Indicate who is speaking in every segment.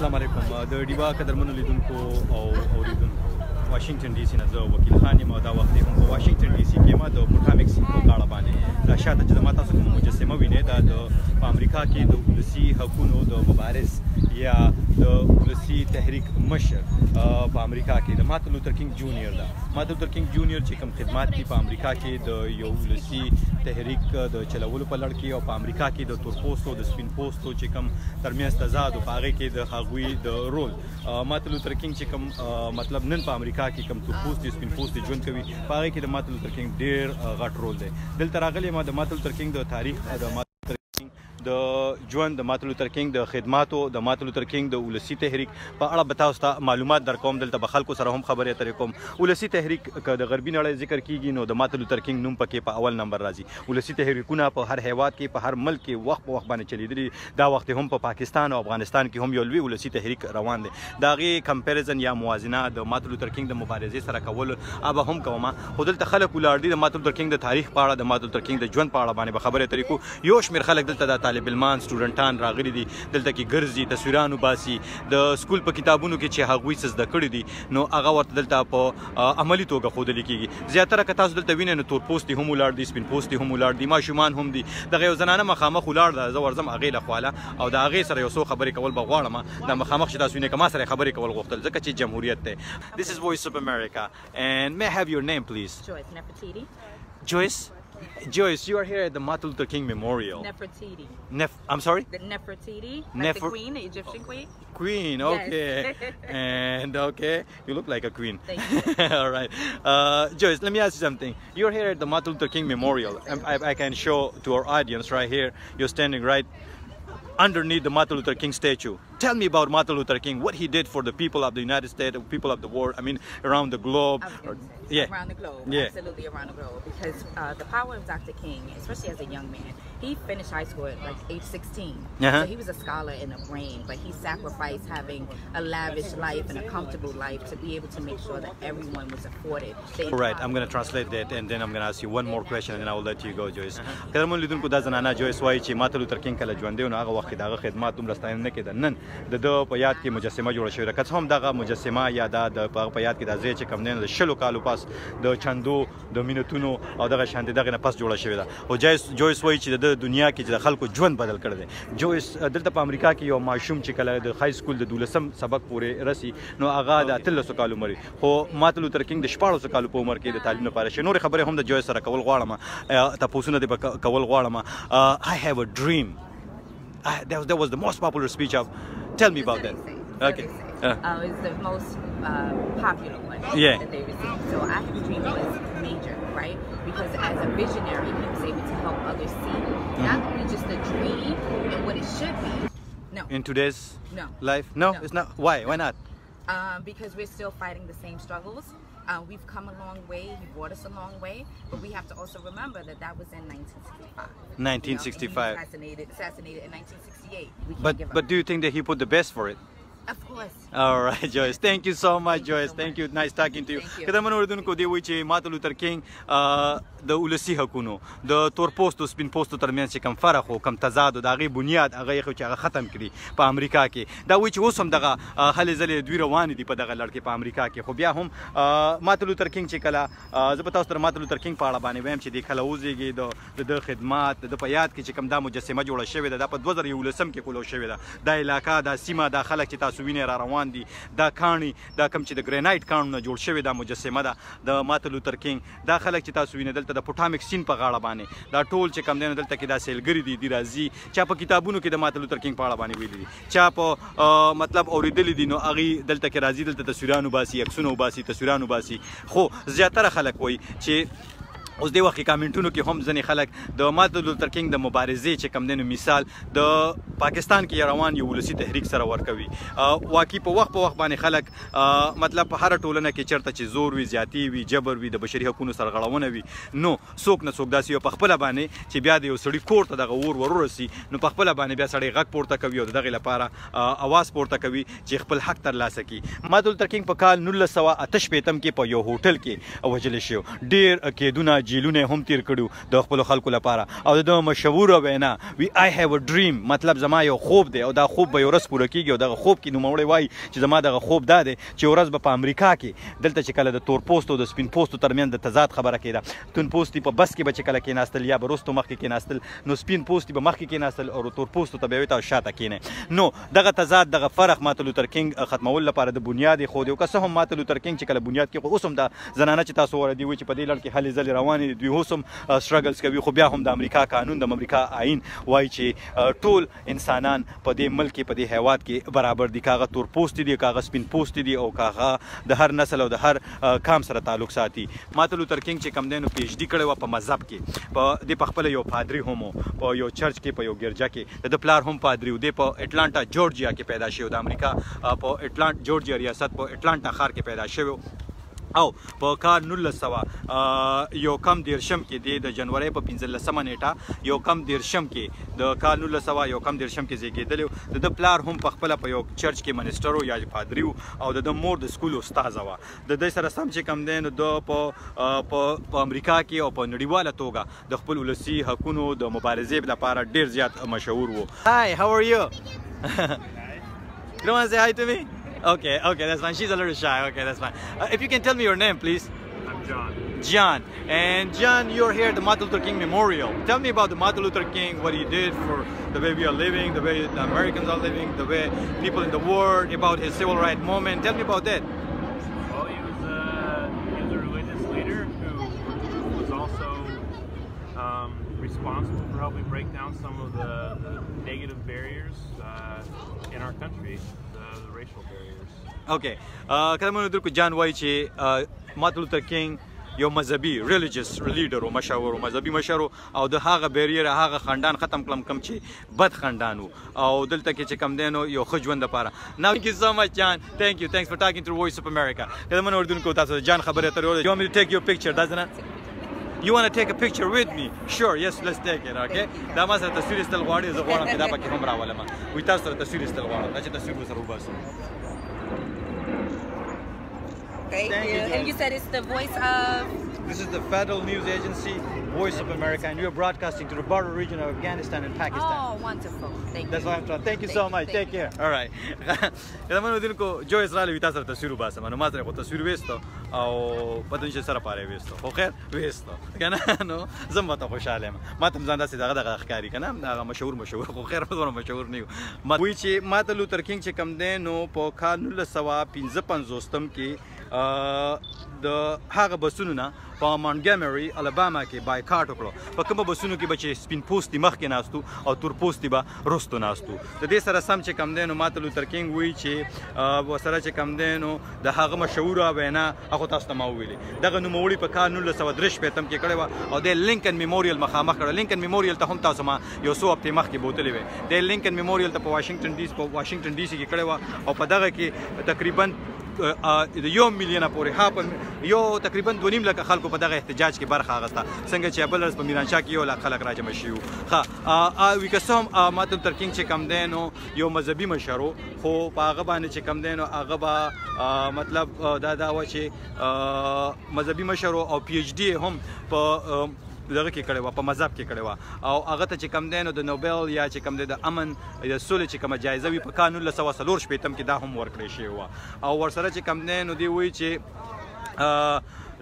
Speaker 1: السلام علیکم د ډیوا قدرمنو لیدونکو او اوریدونکو واشنگټن ډي سي نه زه وکیل خان یم او دا وخت هم په واشنگټن ډي سي کې ما د پورټا مکسیکو غاړه باندې دا شاته چې ما تاسو کوم مجسمه وینئ دا د امریکا کې د ولسی حقوقو د مبارز یا د ولسی تحریک مشر په امریکا کې د مارټن لوتر کینګ جونیئر دا مارټن لوتر کینګ جونیئر چې کوم خدمات دي په امریکا کې د یو ولسی تحریک د چلولو په لړ کې او په امریکا کې د تورپوستو د سپینپوستو چې کوم ترمیز تضاد او هغه کې د هغوی د رول مارټن لوتر کینګ چې کوم مطلب نن په امریکا کې کوم تورپوست سپینپوست ژوند کوي په هغه کې د مارټن لوتر کینګ ډیر غټ رول دی دلته راغلی ما د مارټن لوتر کینګ د تاریخ د د ژوند د مارټن لوتر کینګ د خدماتو د مارټن لوتر کینګ د ولسی تحریک په اړه به تاسو ته معلومات درکوم دلته به خلکو سره هم خبرې اترې کوم ولسی تحریک که د غربي نړۍ ذکر کیږي نو د مارټن لوتر کینګ نوم پکې په اول نمبر راځي ولسی تحریکونه په هر هیواد کې په هر ملک کې وخت په وخت باندې چلیدلي دا وخت هم په پاکستان او افغانستان کې هم یو لوی ولسی تحریک روان دی دا غي کمپیریزن یا موازنه د مارټن لوتر کینګ د مبارزې سره کول اب هم کوم خو دلته خلک ولر دي د مارټن لوتر کینګ د تاریخ په اړه د مارټن لوتر کینګ د ژوند په اړه باندې خبرې اترې کو یو شمیر خلک دلته د طالب المان سټوډنټان راغلي دي دلته کې ګرځي تصویرات ګران وباسي د سکول په کتابونو کې چې هغوی څه زده کړی دي نو هغه ورته دلته په عملی توګه خودل کیږي زیاتره که تاسو دلته وینئ نو تور پوستي هم ولاړ دي سپین پوستي هم ولاړ دي ماشومان هم دي دغه یو زنانه مخامخ ولاړ ده زه ورځم هغې له خواله او د هغې سره یو څو خبرې کول به غواړم د مخامخ چې تاسو وینئ که ما سره خبرې کول غوښتل ځکه چې جمهوریت دی This is Voice of America and may I have your name please Joyce Nefertiti Joyce Joyce, you are here at the Martin Luther King Memorial. Nefertiti. Nef I'm sorry? The Nefertiti. Like the queen, the Egyptian queen. Queen, okay. Yes. and okay, you look like a queen. All right. Uh, Joyce, let me ask you something. You're here at the Martin Luther King Memorial. I, I, I can show to our audience right here. You're standing right underneath the Martin Luther King statue tell me about Martin Luther King, what he did for the people of the United States, the people of the world, I mean, around the globe. Or, yeah. Around the globe, yeah. absolutely around the globe. Because uh, the power of Dr. King, especially as a young man, he finished high school at like age 16. Uh -huh. So he was a scholar and a brain, but he sacrificed having a lavish life and a comfortable life to be able to make sure that everyone was afforded. alright I'm going to translate that and then I'm going to ask you one more question and then I will let you go, Joyce. کله مون لیدونکو دا زنانه کله ژوندې هغه وخت د خدمات دومره ستاینه نه کېده نن د د په یاد کې مجسمه جوړه شوې ده که هم دغه مجسمه یا د په یاد کې د ځای چې کم نه د شلو کالو پس د چندو د مينټونو او دغه شاندې دغه نه پس جوړه شوې ده او جایس جویس وایي چې د دنیا کې چې د خلکو ژوند بدل کړی دی جویس دلته په امریکا کې یو ماشوم چې کله د های سکول د 12م سبق پورې رسی نو هغه د 13 کالو عمر خو ماتل تر کینګ د 14 کالو په عمر کې د تعلیم لپاره شي نور خبره هم د جویس سره کول غواړم تاسو نه د کول غواړم I have a dream I, that, was, that was the most popular speech I've Tell me about that. Okay. Uh. uh. it's the most uh, popular one yeah. that they received. So I have a dream was major, right? Because as a visionary, he was able to help others see not mm-hmm. only just a dream and what it should be. No. In today's no. life? No, no, it's not. Why? Why not? Um, because we're still fighting the same struggles. Uh, we've come a long way. He brought us a long way, but we have to also remember that that was in 1965. 1965. You know, assassinated, assassinated in 1968. but but do you think that he put the best for it? Of course. All right, Joyce. Thank you so much, Thank Joyce. You so Thank much. you. Nice talking to you. که د منو وردونکو دی وی چې ماته لوتر کینګ د ولسی حقونو د تور پوسټو سپین پوسټو ترمنځ چې کم فرق او کم تضاد او دغه بنیاد هغه خو چې هغه ختم کړي په امریکا کې دا وی چې اوس هم دغه خلې زلې دوی روان دي په دغه لړ کې په امریکا کې خو بیا هم ماته لوتر کینګ چې کله زه په تاسو تر ماته لوتر کینګ په اړه باندې وایم چې د خلې اوزيږي د د خدمات د په یاد کې چې کم دا مجسمه جوړه شوې ده په 2011 کې کولو شوې ده دا علاقہ دا سیمه دا خلک چې تاسو تاسو وینئ را روان دي دا کاڼي دا کم چې د ګرینایټ کاڼونه جوړ شوی دا مجسمه ده د ماتن لوتر کینګ دا خلک چې تاسو وینئ دلته د پټامیک سین په غاړه باندې دا ټول چې کم دی نو دلته کې دا سیلګری دي دی راځي چا په کتابونو کې د ماتن لوتر کینګ په اړه باندې ویلي دي چا په مطلب اوریدلی دي نو اغي دلته کې راځي دلته تصویرانو باسي عکسونه باسي تصویرانو باسي خو زیاتره خلک وایي چې اوس دی وخت کمنټونو کې هم ځنې خلک د ماته لوتر کینګ د مبارزې چې کم دینو مثال د پاکستان کې روان یو ولسی تحریک سره ورکوي واقعي په وخت په وخت باندې خلک مطلب په هر ټولنه کې چرته چې زور وي زیاتی وي جبر وي د بشري حقوقو سرغړونه وي نو څوک نه څوک داسې په خپل باندې چې بیا د یو سړي کور ته دغه ور ورورسي نو په خپل باندې بیا سړی غږ پورته کوي او دغه لپاره اواز پورته کوي چې خپل حق ترلاسه کړي ماته لوتر کینګ په کال 1908 کې په یو هوټل کې وجل شو ډیر کېدونه جیلونه هم تیر کړو د خپل خلکو لپاره او د مشهور وینا وی آی هاف ا ډریم مطلب زما یو خوب دی او دا خوب به ورس پوره کیږي او دغه خوب کې نوموړی وای چې زما دغه خوب دا دی چې ورس به په امریکا کې دلته چې کله د تور پوسټو د سپین پوسټو ترمن د تضاد خبره کیده تون پوسټي په بس کې به چې کله کېناستل یا به رستو مخ کې کېناستل نو سپین پوسټي به مخ کې کېناستل او تور پوسټو ته به وي تاسو شاته کېنه نو دغه تضاد دغه فرق ماته لوتر کینګ ختمول لپاره د بنیاد خو دی او که څه هم ماته لوتر کینګ چې کله بنیاد کې خو اوس هم دا زنانه چې تاسو ور دي وي چې په دې لړ کې حل زل روان باندې دوی اوس هم سټرګلز کوي خو بیا هم د امریکا قانون د امریکا آئین وایي چې ټول انسانان په دې ملک په دې هیواد کې برابر دي کاغه تور پوست دي کاغه سپین پوست دي او کاغه د هر نسل او د هر کام سره تعلق ساتي ماته لوتر کینګ چې کم دینو پی ایچ ډی کړی و په مذهب کې په د خپل یو پادری هم په یو چرچ کې په یو ګرجا کې د پلار هم پادری و دی په اټلانټا جورجیا کې پیدا شوی د امریکا په اټلانټ جورجیا ریاست په اټلانټا ښار کې پیدا شوی او په کال 1900 یو کم دیرشم کې د جنوري په 15مه نیټه یو کم دیرشم کې د کال 1900 یو کم دیرشم کې زیږیدل د پلار هم په خپل په یو چرچ کې منیسټر او یا پادری او د مور د سکول استاد و د دې سره سم چې کم دین د په په امریکا کې او په نړیواله توګه د خپل ولسی حقوقو د مبارزې لپاره ډیر زیات مشهور وو هاي هاو ار یو ګرمانځه هاي ټو می Okay, okay, that's fine. She's a little shy. Okay, that's fine. Uh, if you can tell me your name, please. I'm John. John. And John, you're here at the Martin Luther King Memorial. Tell me about the Martin Luther King, what he did for the way we are living, the way the Americans are living, the way people in the world, about his civil rights movement. Tell me about that. Well, he was, uh, he was a religious leader who was also um, responsible for helping break down some of the negative barriers uh, in our country. اوکې کلمه درکو جان وای چې مارټن لوتر کینګ یو مذهبي ریلیجیس لیډر او مشاور او مذهبي مشر او د هغه بیریر هغه خندان ختم کلم کم چې بد خندان او دلته کې چې کم دینو یو خجوند لپاره ناو کی سو مچ جان ثانک یو ثانکس فار ټاکینګ ټو وایس اف امریکا کلمه اردن کو تاسو جان خبره تر یو میل ټیک یو پکچر دزنه You want to take a picture with me? Sure, yes, let's take it, okay? That دا ما the تصویر استل غواړي زه غواړم چې دا پکې هم راولم وي تاسو سره تصویر استل غواړم دا چې تصویر وسره وباسو Thank, Thank you. you and you said it's the voice of? This is the Federal News Agency, Voice of America, and we are broadcasting to the border region of Afghanistan and Pakistan. Oh, wonderful. Thank you. That's why I'm trying. Thank you so much. Thank Take you. care. All right. زمونږ دین کو جو اسرائیل the تاسو تصویر وباسم نو ما سره کو تصویر وېستو او بدون چې سره پاره وېستو خو خیر وېستو کنه نو زم ماته خوشاله یم ماته ځان داسې دغه دغه ښکاری کنه دغه مشهور مشهور خو خیر په دونه مشهور نه یو وی چې ماته لوتر کینګ چې کم دی نو په کال 1955 کې د هغه بسونو نه په مونټګمری الاباما کې بایکاټ وکړو په کومه بسونو کې بچي سپین پوستي مخ کې ناستو او تور پوستي به رستو ناستو د دې سره سم چې کم دینو ماته لوتر کینګ وی چې وسره چې کم دینو د هغه مشهور وینا هغه تاسو ته ما ویلې دغه نوموړي په کال 1903 پېتم کې کړی و او د لینکن میموریال مخامخ کړ لینکن میموریال ته هم تاسو ما یو څو هفته مخکې بوتلې و د لینکن میموریال ته په واشنگټن ډي سي په واشنگټن ډي سي کې کړی و او په دغه کې تقریبا د یو میلیونه پورې هاپن یو تقریبا 2.5 لک خلکو په دغه احتجاج کې برخه اغسته څنګه چې بل ورځ په میرانشاه کې یو لک خلک راجم شي ها ا وکسم ماتم ترکینګ چې کم دینو یو مذهبي مشرو خو په هغه باندې چې کم دینو هغه با مطلب دا دا و چې مذهبي مشرو او پی ایچ ډی هم په دغه کې کړې و په مذهب کې کړې و او هغه ته چې کم دی نو د نوبل یا چې کم دی د امن د سولې چې کوم جایزه وي په قانون 1904 شپیتم کې دا هم ورکړې شوی و او ورسره چې کم دی نو دی وایي چې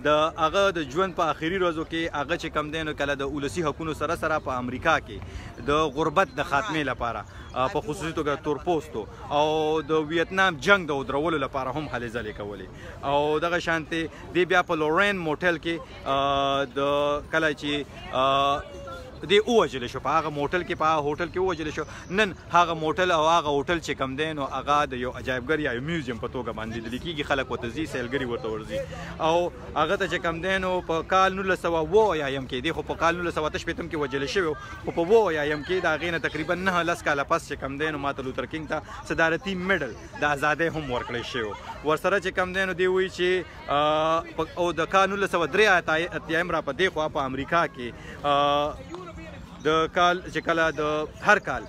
Speaker 1: د هغه د ژوند په اخیری ورځو کې هغه چې کم دینو کله د ولسی حقوقو سره سره په امریکا کې د غربت د خاتمه لپاره په خصوصي توګه تورپوستو او د ویتنام جنگ د درولو لپاره هم هلې ځلې کولې او دغه شانتي دی بیا په لورین موټل کې د کله چې دې اوجل شو په هغه موټل کې په هغه هوټل کې اوجل شو نن هغه موټل او هغه هوټل چې کم دین او هغه د یو عجایبګر یا میوزیم په توګه باندې د لیکيږي خلک وته زی سیلګری ورته ورزي او هغه ته چې کم دین او په کال 1900 یا يم کې دی خو په کال 1900 شپیتم کې وجل شو او په وو یا يم کې دا غینه تقریبا نه لس کاله پس چې کم دین او ماته لوتر کینګ ته صدارتي میډل د آزادۍ هم ورکړی شو ورسره چې کم دین دی وی چې او د کال 1903 اتیایم را په دی خو په امریکا کې د کال چې کله د هر کال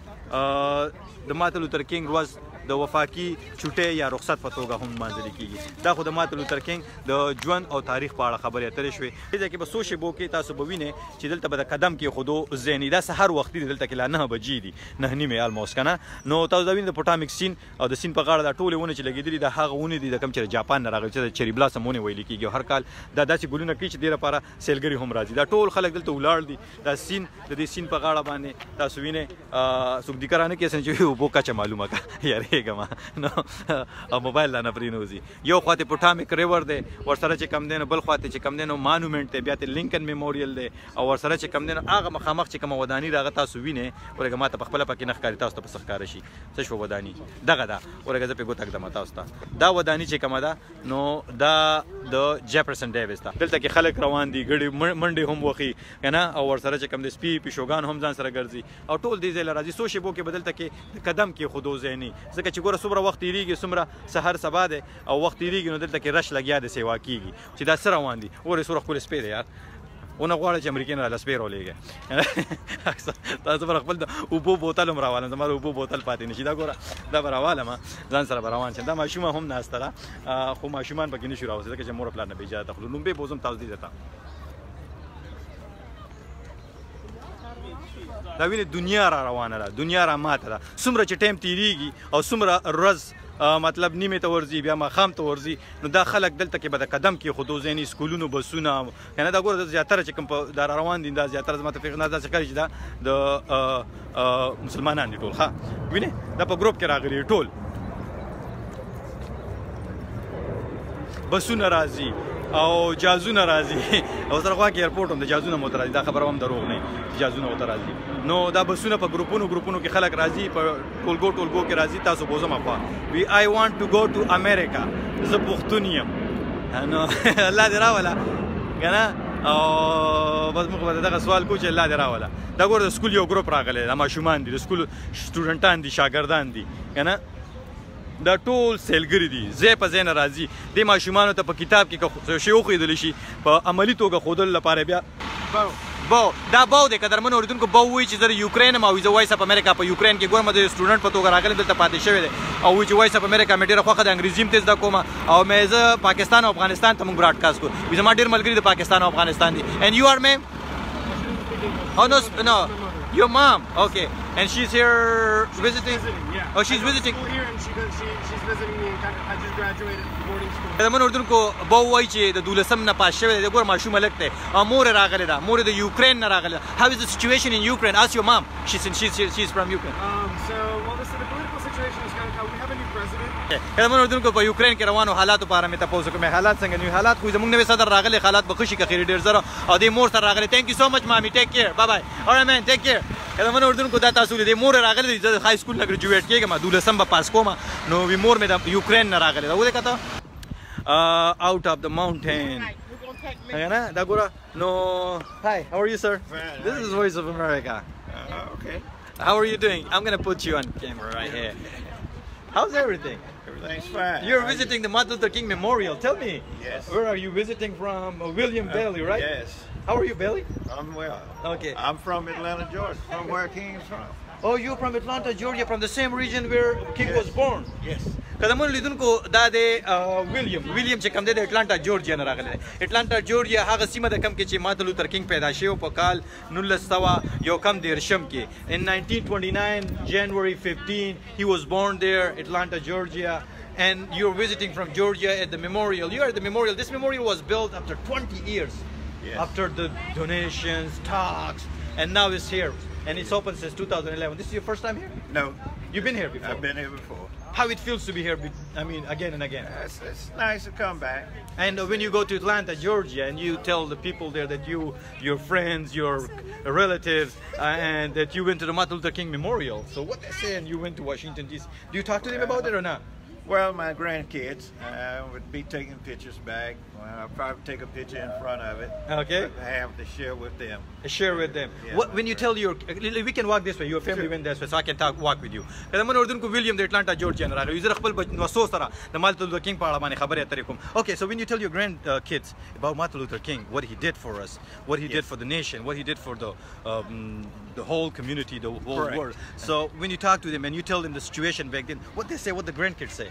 Speaker 1: د ماتل لوتر کینګ ورځ د وفاقي چټه یا رخصت په توګه هم منځل کیږي دا خدمات لوترکینګ د ژوند او تاریخ په اړه خبرې اترې شوې دې کې به سو شی بو کې تاسو به وینئ چې دلته به د قدم کې خودو زینی دا سحر وخت دی دلته کې لا نه بجې دي نه نیمه الموس کنه نو تاسو دا وینئ د پټامیک سین او د سین په غاړه د ټوله ونه چې لګیدلې د هغه ونه دي د کم چې جاپان نه راغلی چې چری بلاسم ونه ویل کیږي هر کال دا داسې ګلونه کوي چې د لپاره سیلګری هم راځي دا ټول خلک دلته ولاړ دي دا سین د دې سین په غاړه باندې تاسو وینئ سګدیکرانه کې سن چې وبو کا چ معلومه کا یاره کېږم نو او موبایل نه پرېنوځي یو خواته پټامک ریور دی ورسره چې کم دی نو بل خواته چې کم دی نو مانومنټ دی بیا ته لینکن میموریل دی او ورسره چې کم دی نو هغه مخامخ چې کوم ودانی راغه تاسو وینئ ورګه ماته په خپل پکې نه ښکاری تاسو ته په ښکار شي څه شو ودانی دغه دا ورګه زه په ګوتک دم تاسو ته دا ودانی چې کوم ده نو دا د جیفرسن ډیویس ته دلته کې خلک روان دي ګړي منډي هم وخی کنه او ورسره چې کم د سپی پښوغان هم ځان سره ګرځي او ټول دې ځای لراځي سو شیبو کې بدلته کې قدم کې خودو ځینی ځکه ځکه چې ګوره څومره وخت تیریږي څومره سحر سبا دی او وخت تیریږي نو دلته کې رش لګیا دی سیوا کیږي چې دا سره روان دي ورې سوره خپل سپې دی یار ونه غواړه چې امریکایان را لسپیر ولېږي تاسو پر خپل د اوبو بوتل هم راوالم زما اوبو بوتل پاتې نشي دا ګوره دا به راوالم ځان سره به روان شم دا ماشومه هم ناسته ده خو ماشومان پکې نشي راوځي ځکه چې مور پلار نه بېجاده تخلو لومبې بوزم تاسو دې ته دا ویني دنیا را روانه ده دنیا را ماته ده څومره چې ټایم تیریږي او څومره ورځ مطلب نیمه ته ورځي بیا مخام ته ورځي نو دا خلک دلته کې به د قدم کې خودو زینی سکولونو بسونه یعنی دا ګوره زیاتره چې کوم په دار روان دي دا زیاتره زما تفریق نه دا څه کوي چې دا د مسلمانان دي ټول ها ویني دا په ګروپ کې راغلي ټول بسونه راځي او جازونه راځي او سره خوا کې ایرپورټ هم د جازونه مو راځي دا خبره هم دروغ نه جازونه وته راځي نو دا بسونه په ګروپونو ګروپونو کې خلک راځي په ټولګو ټولګو کې راځي تاسو بوزم اپا وی آی وانټ ټو ګو ټو امریکا زه پښتون یم نو الله دې راولا کنه او بس موږ به دغه سوال کو چې الله دې راولا دا ګور د سکول یو ګروپ راغلی دا ماشومان دي د سکول سټوډنټان دي شاګردان دي کنه د ټول سیلګری دي زی په زین راضي د ماشومان ته په کتاب کې که شی خوېدل شي په عملی توګه خودل لپاره بیا باو باو دا باو د قدرمن اوریدونکو باو وی چې زره یوکرين ما ویزه وایس په امریکا په یوکرين کې ګورم د سټوډنټ په توګه راغلی دلته پاتې شوی دی او وی چې وایس په امریکا مې ډیره خوخه د انګریزي تیز د کومه او مې زه پاکستان او افغانستان ته موږ براډکاست کوو ویزه ما ډیر ملګری د پاکستان او افغانستان دي and you are ma'am oh no no your mom okay and she's here visiting, visiting yeah. oh she's visiting here in she, she's visiting me in Canada. I just graduated from boarding school. د منور دونکو بو وای چې د دولسم نه پاس شوی د ګور ماشوم لک ته مور راغلی دا مور د یوکرين نه راغلی how is the situation in Ukraine ask your mom she's in, she's she's from Ukraine um so well this is the political situation is kind of how we have a new president د منور دونکو په یوکرين کې روانو حالاتو په اړه مې تاسو کوم حالات څنګه نیو حالات خو زمونږ نوې صدر راغلی حالات به خوشي کې خیر ډیر زره او د مور سره راغلی thank you so much mommy take care bye bye all right man take care کله من اردن کو دا تاسو لیدې مور د سکول پاس کوم نو وی مور مې د آوټ اف د ماونټین are of America. Uh, How are you doing? I'm gonna put you on camera right here. How's everything? fine. You're visiting the Martin Luther King Memorial. Tell me. Yes. Where are you visiting from? William uh, Bailey, right? Yes. How are you, Billy? I'm well. Okay. I'm from Atlanta, Georgia, from where King King's from. Oh, you're from Atlanta, Georgia, from the same region where King was born? Yes. Kada mulu lidunko da de William William چې کوم دی د اټلانټا جورجیا نه راغلی دی اټلانټا جورجیا هغه سیمه ده کوم کې چې مارتن لوتر کینګ پیدا شوی په کال 1900 in 1929 January 15 he was born there Atlanta Georgia and you're visiting from Georgia at the memorial you are the memorial this memorial was built after 20 years yes. after the donations, talks, and now it's here. And it's open since 2011. This is your first time here? No. You've been here before? I've been here before. How it feels to be here, I mean, again and again? It's, it's nice to come back. And when you go to Atlanta, Georgia, and you tell the people there that you, your friends, your relatives, uh, and that you went to the Martin Luther King Memorial. So what they say, and you went to Washington, D.C. Do you talk to them about it or not? Well, my grandkids uh, would be taking pictures back. Well, I'll probably take a picture in front of it. Okay. I have to share with them. Share with them. Yeah, what, when you tell your, we can walk this way. Your family sure. went this way, so I can talk, walk with you. Okay, so when you tell your grandkids, جورجیا نه راغلی یو زه what he did for us what he did for the nation what he did for the um, the whole community the whole Correct. world so when you talk to them and you tell them the situation back then what they say what the grandkids say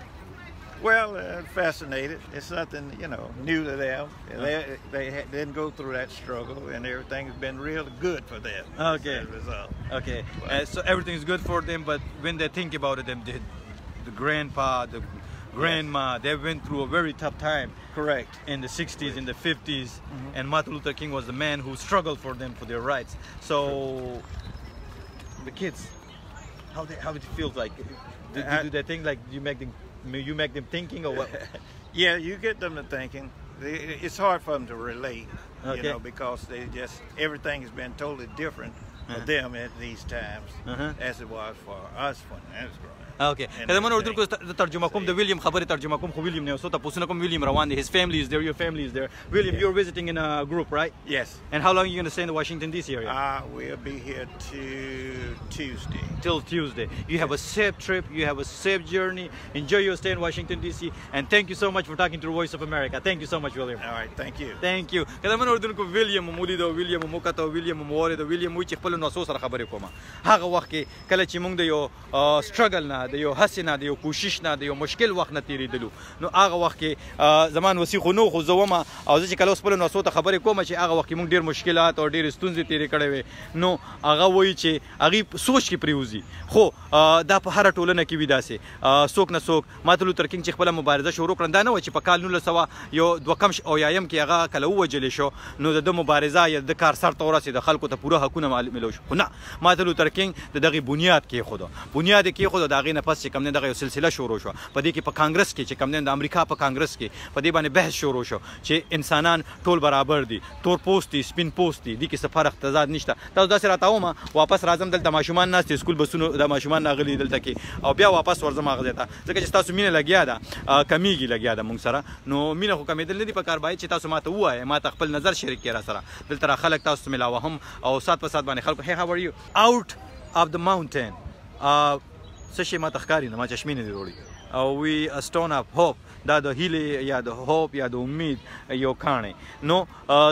Speaker 1: well, uh, fascinated. It's nothing, you know, new to them. They, they didn't go through that struggle, and everything's been real good for them. Okay. Okay. uh, so everything's good for them, but when they think about it, them the grandpa, the grandma, they went through a very tough time. Correct. In the 60s, Correct. in the 50s, mm -hmm. and Martin Luther King was the man who struggled for them for their rights. So, the kids, how they, how it feels like? Do, do, do they think like you make them you make them thinking or what? yeah, you get them to thinking. It's hard for them to relate, okay. you know, because they just everything has been totally different for uh -huh. them at these times uh -huh. as it was for us when I was growing. Ah, okay. اذا ما نردوا لكم ترجمه كوم the William خبري ترجمه كوم خو ويليام نيو سوتا بوسنا كوم ويليام his family is there your family is there William yeah. you're visiting in a group right yes and how long are you going to stay in the Washington DC area uh, we'll be here till Tuesday till Tuesday you have a safe trip you have a safe journey enjoy your stay in Washington DC and thank you so much for talking to the Voice of America thank you so much William all right thank you thank you کله من اردن کو William مولید William ویلیام William او ویلیام مورید او ویلیام وی چې خپل ناسو سره خبرې کوم هغه د یو هڅې نه د یو کوشش نه د یو مشکل وخت نه تیریدلو نو هغه وخت کې زمان وسی خو نو خو زوم او ځکه کله خپل نو سوته خبرې کوم چې هغه وخت کې مونږ ډیر مشکلات او ډیر ستونزې تیرې کړې وي نو هغه وایي چې هغه سوچ کې پریوزي خو دا په هر ټولنه کې وي داسې څوک نه څوک ماتلو ترکین چې خپل مبارزه شروع کړنده نه و چې په کال 1900 یو دوه کم او یایم کې هغه کله وجل شو نو د مبارزه یا د کار سر تورسي د خلکو ته پوره حقونه معلوم شو خو نه ماتلو ترکین د دغه بنیاد کې خود بنیاد کې خود دغه نه پس چې کم نه دغه سلسله شروع شو په دې کې په کانګرس کې چې کم نه د امریکا په کانګرس کې په دې باندې بحث شروع شو چې انسانان ټول برابر دي تور پوست دي سپین پوست دي د کې سفر اختزاد نشته تاسو داسې راتاو ما واپس راځم دلته ماشومان ناس سکول بسونو د ماشومان راغلي دلته کې او بیا واپس ورځم هغه ته ځکه چې تاسو مینه لګیا ده کمیږي لګیا ده مونږ سره نو مینه خو کمیدل نه دي په کار باید چې تاسو ماته وایي ماته خپل نظر شریک کړئ را سره دلته خلک تاسو ملاوه هم او سات په سات باندې خلکو هي هاو ار یو اوټ اف د ماونټین څه شي ماته ښکاري نه ما چشمې نه دي وروړي او وی اسټون اپ هوپ دا د هیلې یا د هوپ یا د امید یو کاڼی نو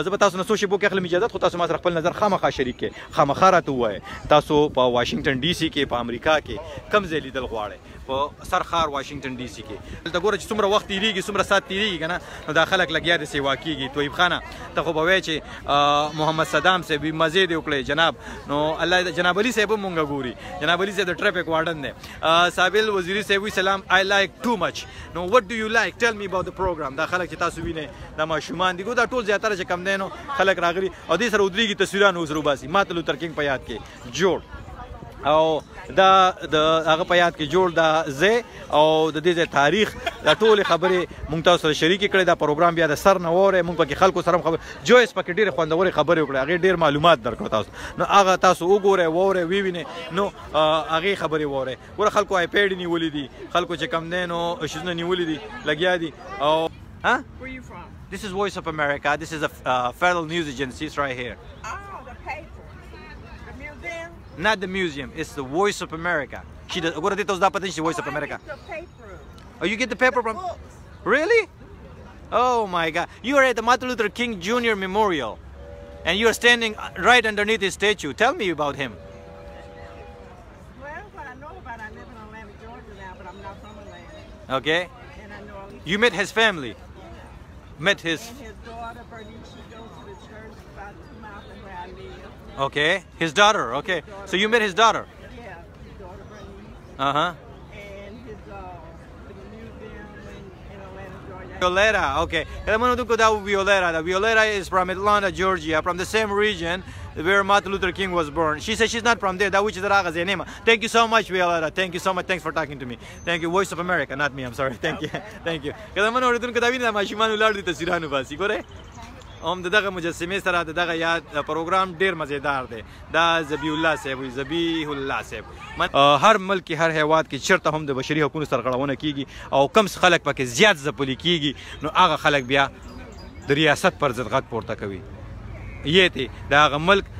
Speaker 1: زه به تاسو نه څو شیبو کې اخلم اجازه خو تاسو ما سره خپل نظر خامخا شریک کړئ خامخا راته ووایئ تاسو په واشنگټن ډي سي کې په امریکا کې کم ځای لیدل غواړئ په سر خار واشنگټن ډي سي کې دلته ګوره چې څومره وخت تیریږي څومره سات تیریږي کنه نو دا خلک لګیا دي سیوا کیږي طیب خانه ته خو به وای چې محمد صدام صاحب مزه دی وکړي جناب نو الله جناب علي صاحب مونږ ګوري جناب علي صاحب د ټریفیک وارډن دی سابل وزیری صاحب سلام آی لایک ټو مچ نو وات ډو یو لایک ټیل می اباوت د پروګرام دا خلک چې تاسو وینئ دا ماشومان دي ګو دا ټول زیاتره چې کم دي نو خلک راغلي او دې سره ودرېږي تصویرونه وسرو باسي ماته لوتر کینګ په یاد کې جوړ او دا د هغه په یاد کې جوړ دا زه او د دې تاریخ د ټول خبرې مونږ تاسو سره شریک کړې دا پروګرام بیا د سر نه وره مونږ پکې خلکو سره خبر جویس پکې ډېر خوندورې خبرې وکړې هغه ډېر معلومات درکړ تاسو نو هغه تاسو وګوره وره وی ویني نو هغه خبرې وره ګوره خلکو آی پیډ نیولې دي خلکو چې کم نه نو شزنه نیولې دي لګیا دي او ها Where are you from? This is Voice of America. This is a uh, federal news agency. It's right here. Ah. Not the museum. It's the Voice of America. She does, What are those? dapat in si Voice of oh, America. Oh, you get the paper from? Books. Really? Oh my God! You are at the Martin Luther King Jr. Memorial, and you are standing right underneath his statue. Tell me about him. Well, I know about, in Atlanta, Georgia now, but I'm not from Atlanta. Okay. You met his family. Yeah. Met his. And his daughter Bernice Okay, his daughter. Okay, his daughter so you met his daughter. Yeah, his daughter Uh huh. And his uh, Okay, El I'm gonna talk about is from Atlanta, Georgia, from the same region where Martin Luther King was born. She said she's not from there. That which is the Raga Thank you so much, Viola. Thank you so much. Thanks for talking to me. Thank you. Voice of America, not me. I'm sorry. Thank you. Thank you. El mo na ulitin ko daw Basi. هم د دغه مجسمه سره د دغه یاد پروګرام ډیر مزیدار دی دا زبی الله صاحب وي زبیح الله صاحب هر ملک هر هیواد کې چیرته هم د بشري حقوقو سرغړونه کیږي او کم خلک پکې زیات ځپل کیږي نو هغه خلک بیا د ریاست پر ضد غږ پورته کوي یې ته د هغه ملک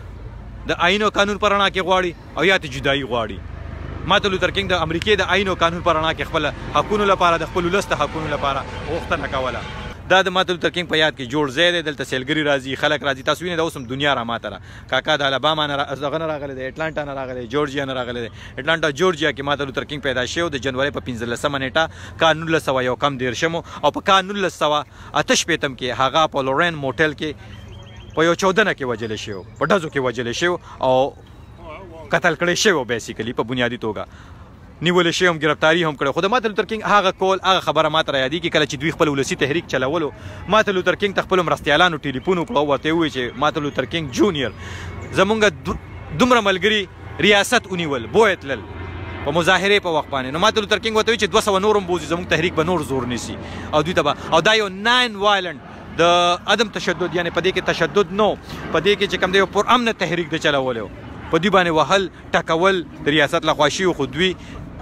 Speaker 1: د آئینو قانون پر رڼا کې غواړي او یا ته جدایي غواړي ماته لوتر کینګ د امریکای د آئین او قانون پر رڼا کې خپل حقوقو لپاره د خپل ولست حقوقو لپاره وختنه کوله دا د ماتل ترکینګ په یاد کې جوړ ځای دی دلته سیلګری راځي خلک راځي تاسو وینئ دا اوس دنیا را ماته را کاکا د الاباما نه دغه نه راغلی دی اټلانټا نه راغلی جورجیا نه راغلی دی اټلانټا جورجیا کې ماتل ترکینګ پیدا شوی د جنوري په 15 نیټه کال 1900 یو کم دیر شمو او په کال 1900 اتش پیتم کې هغه په لورین موټل کې په یو چودنه کې وجل شو په ډزو کې وجل شو او قتل کړي شو بیسیکلی په بنیادی توګه نیول شي هم گرفتاری هم کړو خو د ماته لوتر کینګ هغه کول هغه خبره ماته را یادی کی کله چې دوی خپل ولسی تحریک چلولو ماته لوتر کینګ تخپل مرستیالانو ټلیفون وکړو ورته وی چې ماته لوتر کینګ جونیئر زمونږ دومره ملګری ریاست اونیول بویتلل په مظاهره په وخت باندې نو ماته لوتر کینګ وته چې 200 نورم بوزي زموږ تحریک به نور زور نیسی او دوی ته او دا یو نان وایلنت د عدم تشدد یعنی په دې کې تشدد نو په دې کې چې کوم دی پر امن تحریک د چلولو په دې باندې وهل ټکول د ریاست لخوا شی خو دوی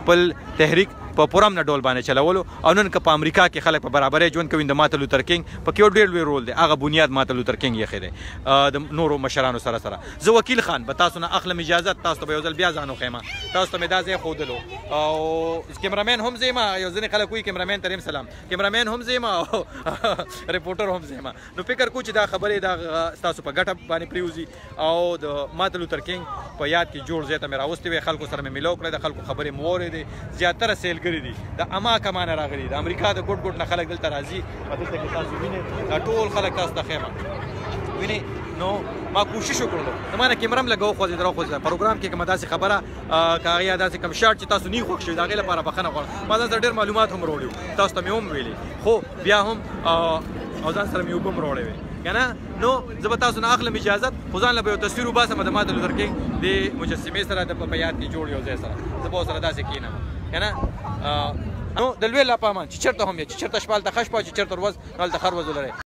Speaker 1: people तहरीक په پرام نه ډول باندې چلولو او نن که په امریکا کې خلک په برابرۍ ژوند کوي د ماتل لوتر کینګ په کې ډېر لوی رول دی هغه بنیاد ماتل لوتر کینګ یې خېده د نورو مشرانو سره سره زه وکیل خان به تاسو نه اخلم اجازه تاسو ته یو ځل بیا ځانو خیمه تاسو ته مې دا ځای خودلو او کیمرامین هم زما یو ځنې خلک وایي کیمرامین تریم سلام کیمرامین هم زما او ریپورټر هم زما نو فکر کو چې دا خبره دا تاسو په ګټه باندې پریوزي او د ماتل لوتر کینګ په یاد کې جوړ زیاته مې راوستي وي خلکو سره مې ملاو کړی د خلکو خبرې مورې دي زیاتره سیل ملګری دي د اما کمانه راغلي د امریکا د ګډ ګډ نه خلک دلته راځي او دلته کې تاسو وینئ دا ټول خلک تاسو ته خیمه وینئ نو ما کوشش وکړل نو ما نه کیمرم لګاو خو درو خو پروګرام کې کومه داسې خبره کاغی داسې کم شارټ چې تاسو نه خوښ شئ دا غي لپاره بخنه غواړم ما دا ډېر معلومات هم وروړم تاسو ته مې هم ویلي خو بیا هم او ځان سره مې وبم وروړم کنه نو زه به تاسو نه اخلم اجازه خو ځان له یو تصویر وباسم د ماده لور کې د مجسمه سره د پیات کې جوړ یو ځای سره زه به سره داسې کینم کنه نو د لوی لا پامن چې چرته هم چې چرته شپال د خښ پاج چرته ورځ نو د خر ورځ لري